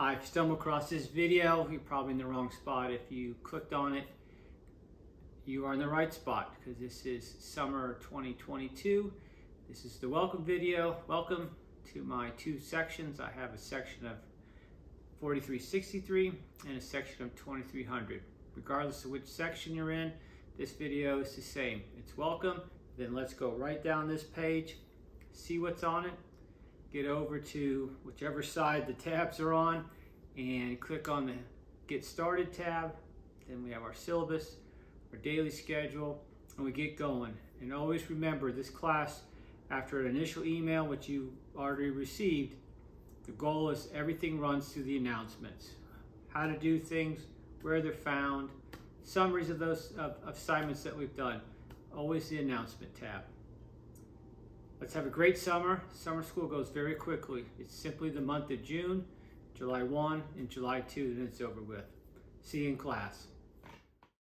Hi, if you stumble across this video, you're probably in the wrong spot. If you clicked on it, you are in the right spot because this is summer 2022. This is the welcome video. Welcome to my two sections. I have a section of 4363 and a section of 2300. Regardless of which section you're in, this video is the same. It's welcome. Then let's go right down this page, see what's on it, get over to whichever side the tabs are on and click on the Get Started tab. Then we have our syllabus, our daily schedule, and we get going. And always remember this class, after an initial email which you already received, the goal is everything runs through the announcements. How to do things, where they're found, summaries of those of, assignments that we've done. Always the announcement tab. Let's have a great summer. Summer school goes very quickly. It's simply the month of June, July 1, and July 2, and it's over with. See you in class.